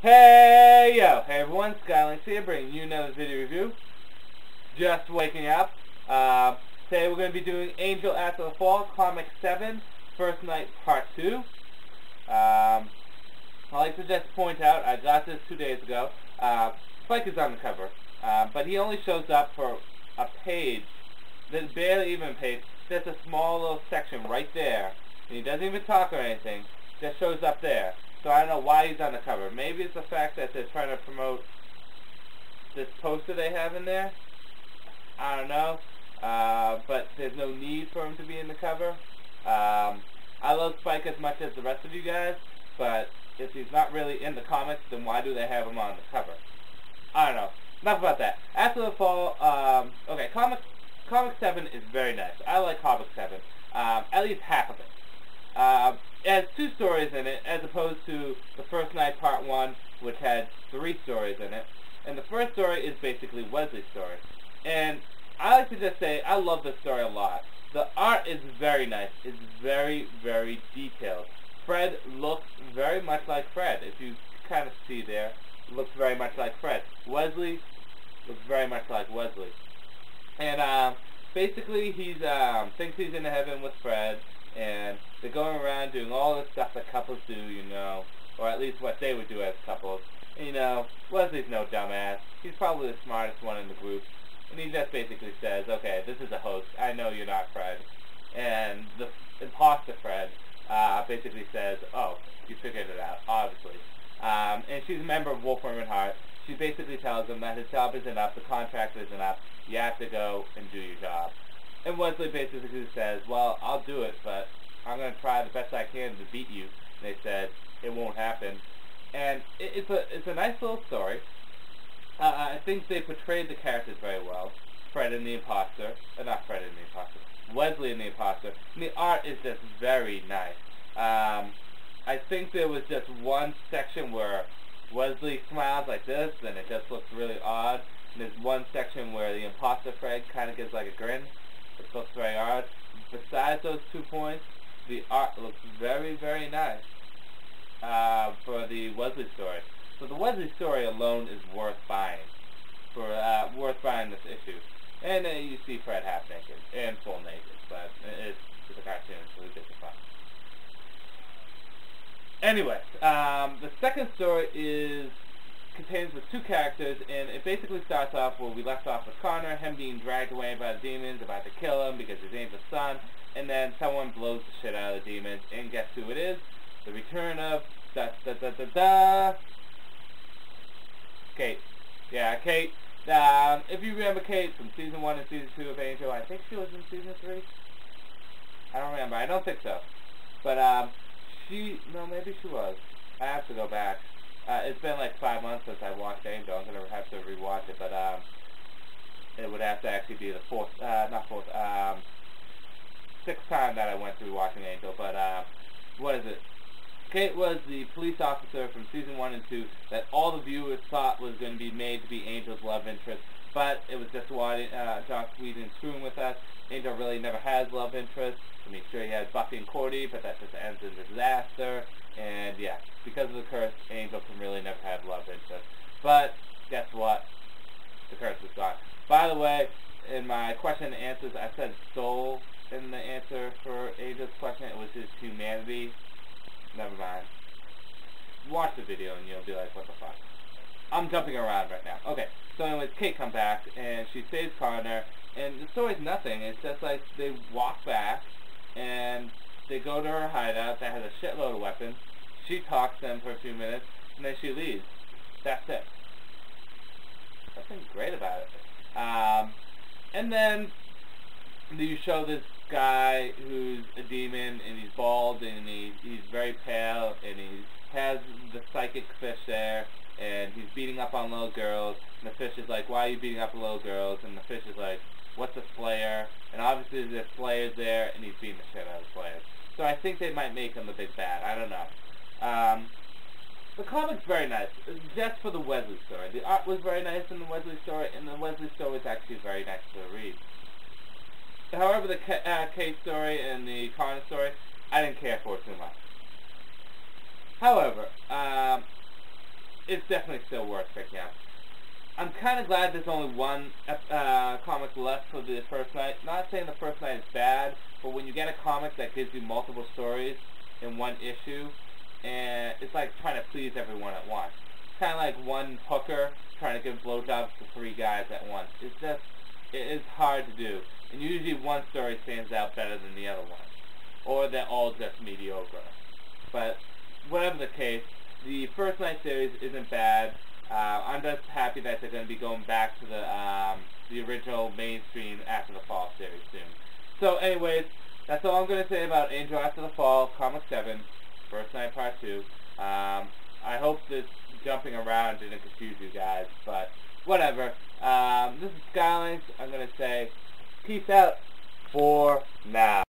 Hey yo, hey everyone, Skylinks here, bringing you another video review. Just waking up. Uh, today we're going to be doing Angel After the Fall, Comic 7, First Night Part 2. Um, I like to just point out, I got this two days ago. Uh, Spike is on the cover, uh, but he only shows up for a page, that's barely even a page, just a small little section right there. And he doesn't even talk or anything, just shows up there. So I don't know why he's on the cover. Maybe it's the fact that they're trying to promote this poster they have in there. I don't know. Uh, but there's no need for him to be in the cover. Um, I love Spike as much as the rest of you guys, but if he's not really in the comics, then why do they have him on the cover? I don't know. Enough about that. After the fall, um, okay, comic, comic 7 is very nice. I like comic 7. Um, at least half of it. Um, has two stories in it, as opposed to the first night part one, which had three stories in it. And the first story is basically Wesley's story. And I like to just say, I love this story a lot. The art is very nice. It's very, very detailed. Fred looks very much like Fred. If you kind of see there, looks very much like Fred. Wesley looks very much like Wesley. And um, basically, he's um, thinks he's in heaven with Fred, and they're going around doing all the stuff that couples do, you know, or at least what they would do as couples. And, you know, Wesley's no dumbass. He's probably the smartest one in the group. And he just basically says, okay, this is a hoax. I know you're not Fred. And the imposter Fred uh, basically says, oh, you figured it out, obviously. Um, and she's a member of Wolfram and Hart. She basically tells him that his job isn't enough, the contract isn't enough, you have to go and do your job. And Wesley basically says, well, I'll do it, but I'm going to try the best I can to beat you. And they said, it won't happen. And it, it's a it's a nice little story. Uh, I think they portrayed the characters very well. Fred and the imposter, uh, not Fred and the imposter, Wesley and the imposter. And the art is just very nice. Um, I think there was just one section where Wesley smiles like this, and it just looks really odd. And there's one section where the imposter Fred kind of gives like a grin. It looks odd. Besides those two points, the art looks very, very nice uh, for the Wesley story. So the Wesley story alone is worth buying, for uh, worth buying this issue. And uh, you see Fred half naked and full naked, but it's, it's a cartoon, so we get the fun. Anyway, um, the second story is contains with two characters, and it basically starts off where we left off with Connor, him being dragged away by the demons, about to kill him because he's Angel's son, and then someone blows the shit out of the demons, and guess who it is? The return of da da da da da. Kate. Yeah, Kate. Um, if you remember Kate from season one and season two of Angel, I think she was in season three. I don't remember. I don't think so. But um, she, no, maybe she was. I have to go back. Uh, it's been like five months since I watched Angel. I'm gonna have to rewatch it, but um, it would have to actually be the fourth, uh, not fourth, um, sixth time that I went through watching Angel. But uh, what is it? Kate was the police officer from season one and two that all the viewers thought was going to be made to be Angel's love interest, but it was just why uh, Joss Whedon screwing with us. Angel really never has love interest. I mean, sure he has Buffy and Cordy, but that just ends in disaster. And yeah, because of the curse, Angel can really never have love interest. But guess what? The curse is gone. By the way, in my question and answers, I said soul in the answer for Angel's question. It was his humanity. Never mind. Watch the video and you'll be like, what the fuck? I'm jumping around right now. Okay, so anyways, Kate comes back and she saves Connor, and the story's nothing. It's just like they walk back and they go to her hideout that has a shitload of weapons. She talks to them for a few minutes, and then she leaves. That's it. Nothing great about it. Um, and then you show this guy who's a demon, and he's bald, and he, he's very pale, and he has the psychic fish there, and he's beating up on little girls, and the fish is like, why are you beating up on little girls? And the fish is like, what's a slayer? And obviously there's slayers there, and he's beating the shit out of the slayers. So I think they might make him the big bad. I don't know. Um, the comic's very nice, just for the Wesley story. The art was very nice in the Wesley story, and the Wesley story was actually very nice to read. However, the K, uh, Kate story and the Connor story, I didn't care for too much. However, um, it's definitely still worth picking up. I'm kind of glad there's only one uh, comic left for the first night. Not saying the first night is bad, but when you get a comic that gives you multiple stories in one issue, and it's like trying to please everyone at once. Kind of like one hooker trying to give blowjobs to three guys at once. It's just, it is hard to do. And usually one story stands out better than the other one. Or they're all just mediocre. But whatever the case, the first night series isn't bad. Uh, I'm just happy that they're going to be going back to the um, the original mainstream After the Fall series soon. So, anyways, that's all I'm going to say about Angel After the Fall, Comic 7, First Night Part 2. Um, I hope this jumping around didn't confuse you guys, but whatever. Um, this is Skylines. I'm going to say peace out for now.